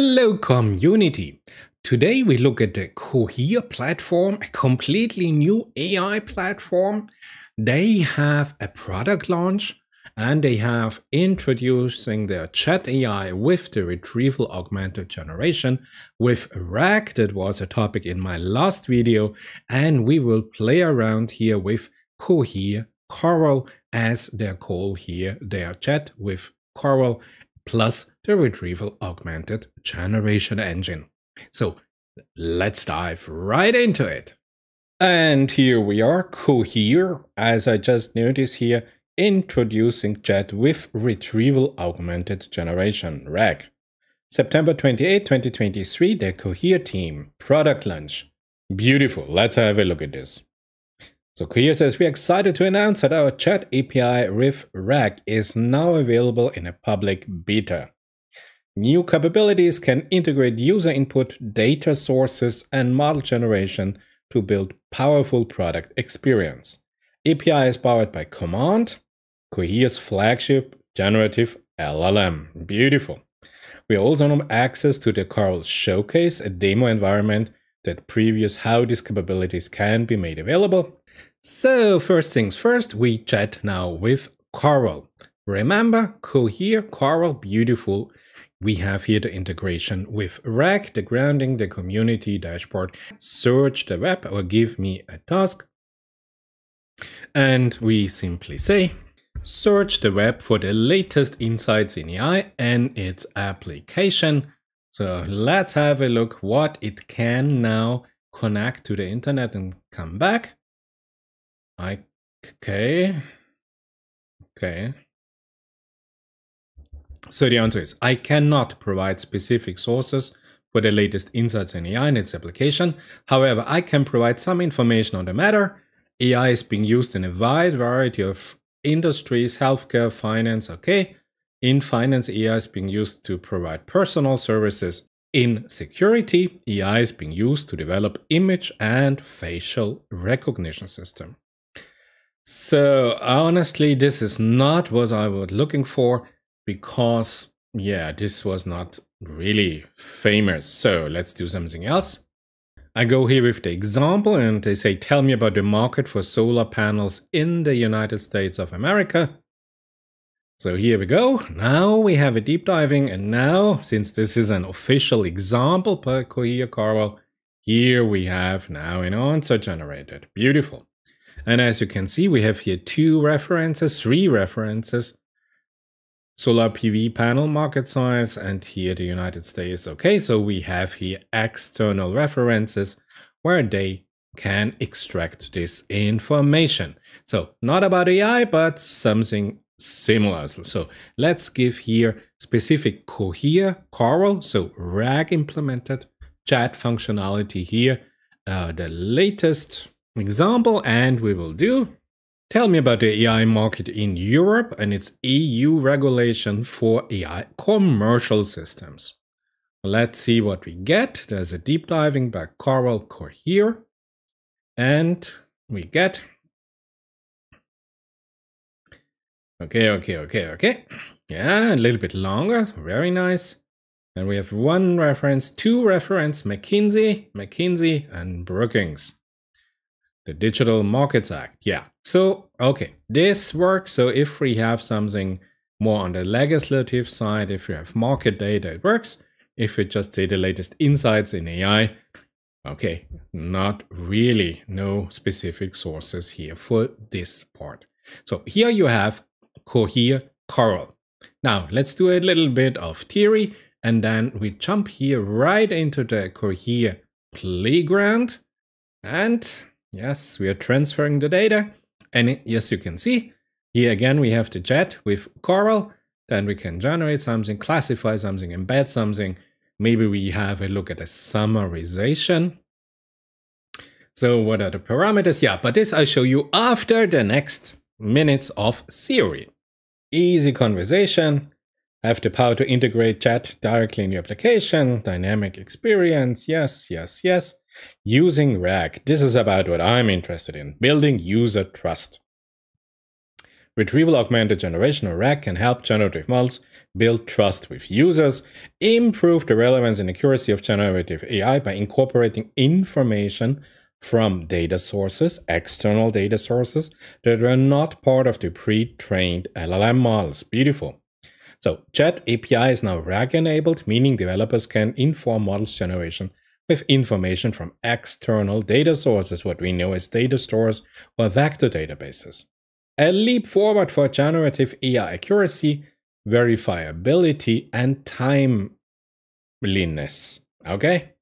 Hello community! Today we look at the Cohere platform, a completely new AI platform. They have a product launch and they have introducing their chat AI with the retrieval augmented generation with RAG. That was a topic in my last video and we will play around here with Cohere Coral as their call here, their chat with Coral plus the retrieval augmented generation engine. So let's dive right into it. And here we are, Cohere, as I just noticed here, introducing chat with retrieval augmented generation, RAG. September 28, 2023, the Cohere team, product launch. Beautiful, let's have a look at this. So Cohere says, we're excited to announce that our chat API Riff RAG is now available in a public beta. New capabilities can integrate user input, data sources, and model generation to build powerful product experience. API is powered by Command, Cohere's flagship generative LLM. Beautiful. We also have access to the Coral Showcase, a demo environment that previews how these capabilities can be made available so first things first, we chat now with Coral. Remember, Cohere, Coral, beautiful. We have here the integration with RAG, the grounding, the community dashboard, search the web or give me a task. And we simply say, search the web for the latest insights in AI and its application. So let's have a look what it can now connect to the internet and come back. I okay. Okay. So the answer is I cannot provide specific sources for the latest insights in AI and its application. However, I can provide some information on the matter. AI is being used in a wide variety of industries, healthcare, finance, okay. In finance, AI is being used to provide personal services. In security, AI is being used to develop image and facial recognition system. So honestly, this is not what I was looking for because, yeah, this was not really famous. So let's do something else. I go here with the example and they say, tell me about the market for solar panels in the United States of America. So here we go. Now we have a deep diving and now, since this is an official example per Cohere Coral, here we have now an answer generated. Beautiful. And as you can see, we have here two references, three references. Solar PV panel market size and here the United States. Okay, so we have here external references where they can extract this information. So not about AI, but something similar. So let's give here specific Cohere Coral, so RAG implemented chat functionality here. Uh, the latest example and we will do Tell me about the AI market in Europe and its EU regulation for AI commercial systems. Let's see what we get. There's a deep diving by Coral Cohere. And we get... Okay, okay, okay, okay. Yeah, a little bit longer. Very nice. And we have one reference, two reference, McKinsey, McKinsey, and Brookings. The Digital Markets Act. Yeah. So, okay, this works. So if we have something more on the legislative side, if we have market data, it works. If we just say the latest insights in AI, okay, not really no specific sources here for this part. So here you have Cohere Coral. Now let's do a little bit of theory and then we jump here right into the Cohere playground and Yes, we are transferring the data. And yes, you can see here again, we have the chat with Coral. Then we can generate something, classify something, embed something. Maybe we have a look at a summarization. So what are the parameters? Yeah, but this I show you after the next minutes of theory. Easy conversation. Have the power to integrate chat directly in your application. Dynamic experience. Yes, yes, yes. Using RAG, this is about what I'm interested in, building user trust. Retrieval augmented generation or RAG can help generative models build trust with users, improve the relevance and accuracy of generative AI by incorporating information from data sources, external data sources that are not part of the pre-trained LLM models. Beautiful. So Chat API is now RAG enabled, meaning developers can inform models generation with information from external data sources, what we know as data stores or vector databases. A leap forward for generative AI accuracy, verifiability, and timeliness. Okay?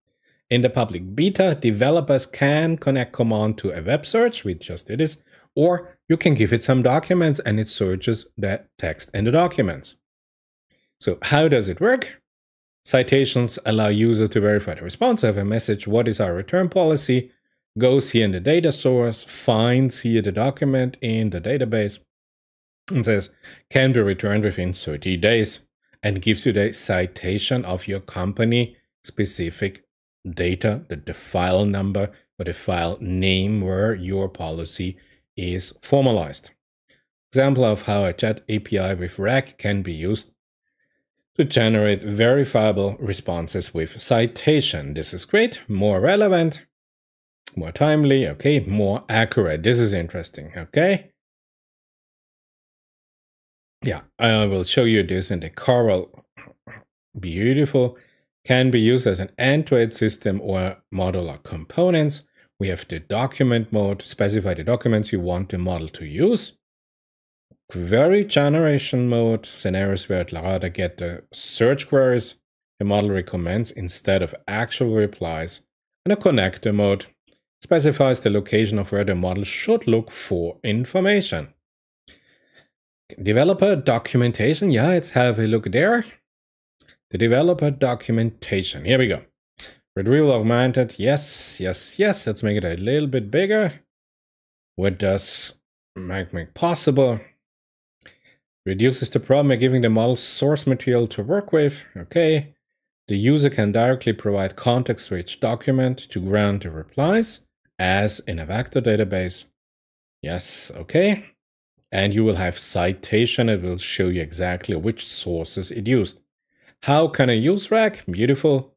In the public beta, developers can connect command to a web search, we just did this, or you can give it some documents and it searches the text in the documents. So how does it work? Citations allow users to verify the response of a message, what is our return policy, goes here in the data source, finds here the document in the database, and says, can be returned within 30 days, and gives you the citation of your company specific data, the, the file number or the file name where your policy is formalized. Example of how a chat API with RAG can be used to generate verifiable responses with citation. This is great, more relevant, more timely, okay, more accurate. This is interesting, okay? Yeah, I will show you this in the Coral. Beautiful can be used as an Android system or modular components. We have the document mode, specify the documents you want the model to use. Query generation mode, scenarios where it rather get the search queries the model recommends instead of actual replies. And a connector mode specifies the location of where the model should look for information. Developer documentation, yeah, let's have a look there. The developer documentation. Here we go. Retrieval augmented. Yes, yes, yes. Let's make it a little bit bigger. What does make, make possible? Reduces the problem by giving the model source material to work with. Okay. The user can directly provide context for each document to grant the replies, as in a vector database. Yes, okay. And you will have citation. It will show you exactly which sources it used. How can I use RAG? Beautiful.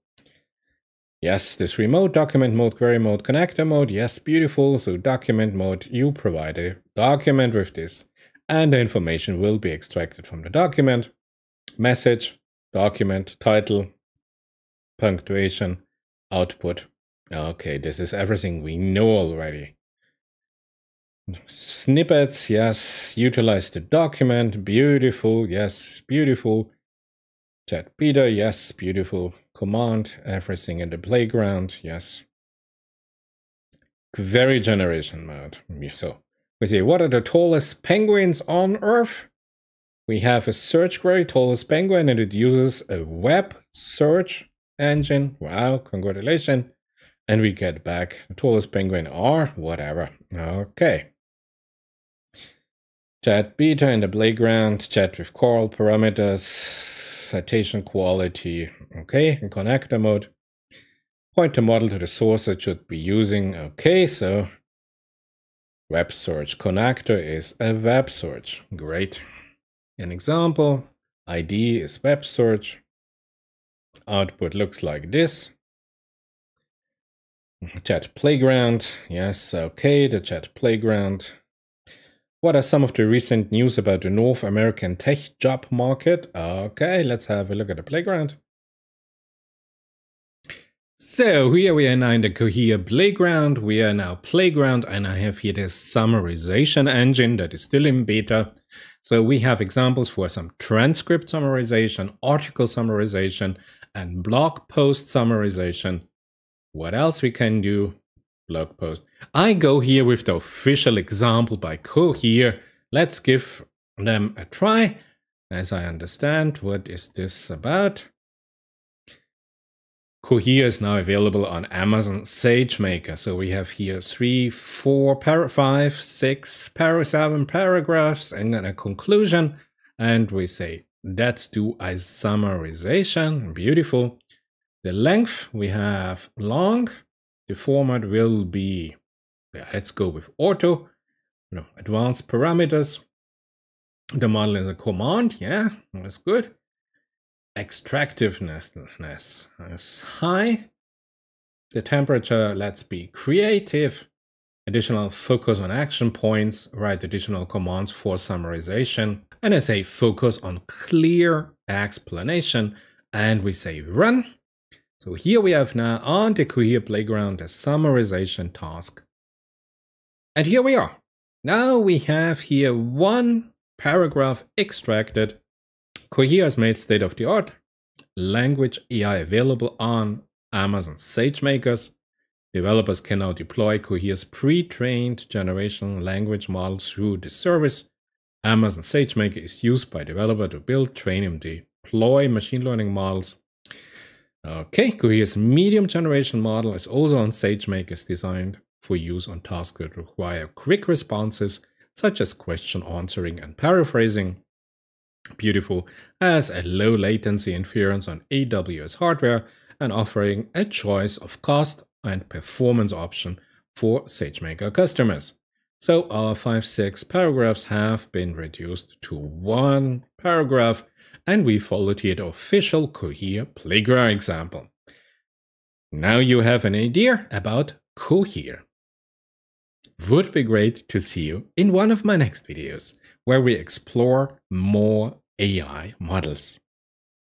Yes, this remote document mode, query mode, connector mode. Yes, beautiful. So document mode, you provide a document with this. And the information will be extracted from the document. Message, document, title, punctuation, output. Okay, this is everything we know already. Snippets, yes. Utilize the document. Beautiful, yes, beautiful. Chat beta, yes, beautiful command, everything in the playground, yes. Query generation mode. So we see what are the tallest penguins on Earth? We have a search query, tallest penguin, and it uses a web search engine. Wow, congratulations. And we get back tallest penguin or whatever. Okay. Chat beta in the playground, chat with coral parameters, citation quality, okay, in connector mode. Point the model to the source it should be using, okay, so web search connector is a web search, great. An example, ID is web search, output looks like this. Chat playground, yes, okay, the chat playground what are some of the recent news about the North American tech job market? Okay, let's have a look at the playground. So here we are now in the Cohere playground. We are now playground and I have here the summarization engine that is still in beta. So we have examples for some transcript summarization, article summarization, and blog post summarization. What else we can do? blog post. I go here with the official example by Cohere. Let's give them a try. As I understand, what is this about? Cohere is now available on Amazon SageMaker. So we have here three, four, para five, six, para seven paragraphs and then a conclusion. And we say, let's do a summarization. Beautiful. The length we have long, the format will be, yeah, let's go with auto, know, advanced parameters. The model is a command, yeah, that's good. Extractiveness is high. The temperature, let's be creative. Additional focus on action points, write additional commands for summarization. And I say focus on clear explanation. And we say run. So here we have now on the Cohere Playground a summarization task. And here we are. Now we have here one paragraph extracted. Cohere has made state-of-the-art language AI available on Amazon SageMakers. Developers can now deploy Cohere's pre-trained generation language model through the service. Amazon SageMaker is used by developer to build, train, and deploy machine learning models Okay, Cohere's medium generation model is also on SageMaker is designed for use on tasks that require quick responses, such as question answering and paraphrasing. Beautiful as a low latency inference on AWS hardware and offering a choice of cost and performance option for SageMaker customers. So our five, six paragraphs have been reduced to one paragraph and we followed here the official Cohere Playground example. Now you have an idea about Cohere. Would be great to see you in one of my next videos, where we explore more AI models.